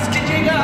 Ask Kijega.